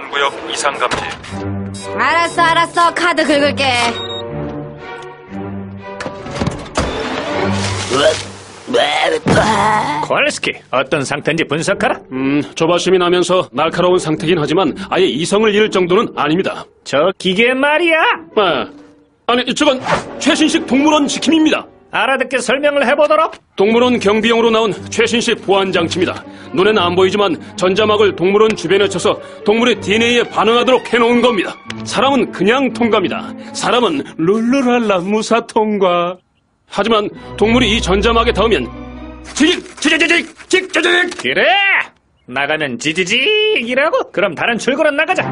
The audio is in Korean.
5번 구역 이상 감지. 알았어, 알았어. 카드 긁을게. 콜스키, 어떤 상태인지 분석하라. 음, 조바심이 나면서 날카로운 상태긴 하지만 아예 이성을 잃을 정도는 아닙니다. 저 기계 말이야. 아, 아니, 저건 최신식 동물원 지킴입니다. 알아듣게 설명을 해보도록. 동물원 경비용으로 나온 최신식 보안 장치입니다. 눈에는 안 보이지만 전자막을 동물원 주변에 쳐서 동물의 DNA에 반응하도록 해놓은 겁니다. 사람은 그냥 통과입니다. 사람은 룰루랄라 무사 통과. 하지만 동물이 이 전자막에 닿으면 지직, 지직지직, 직지직. 그래! 나가면 지지직이라고? 그럼 다른 출구로 나가자.